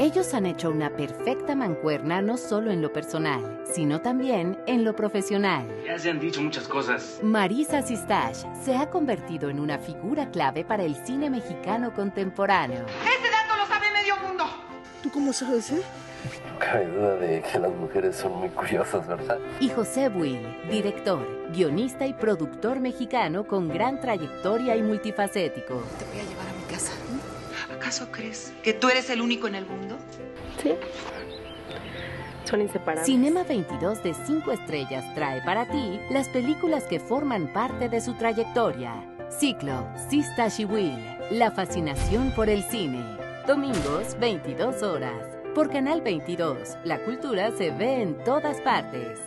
Ellos han hecho una perfecta mancuerna no solo en lo personal, sino también en lo profesional. Ya se han dicho muchas cosas. Marisa Sistash se ha convertido en una figura clave para el cine mexicano contemporáneo. ¡Ese dato lo sabe medio mundo! ¿Tú cómo sabes, eh? No cabe duda de que las mujeres son muy curiosas, ¿verdad? Y José Buil, director, guionista y productor mexicano con gran trayectoria y multifacético. Te voy a llevar a mi casa. ¿Acaso crees que tú eres el único en el mundo? Sí. Son inseparables. Cinema 22 de 5 estrellas trae para ti las películas que forman parte de su trayectoria. Ciclo, Sistash y Will, la fascinación por el cine. Domingos, 22 horas. Por Canal 22, la cultura se ve en todas partes.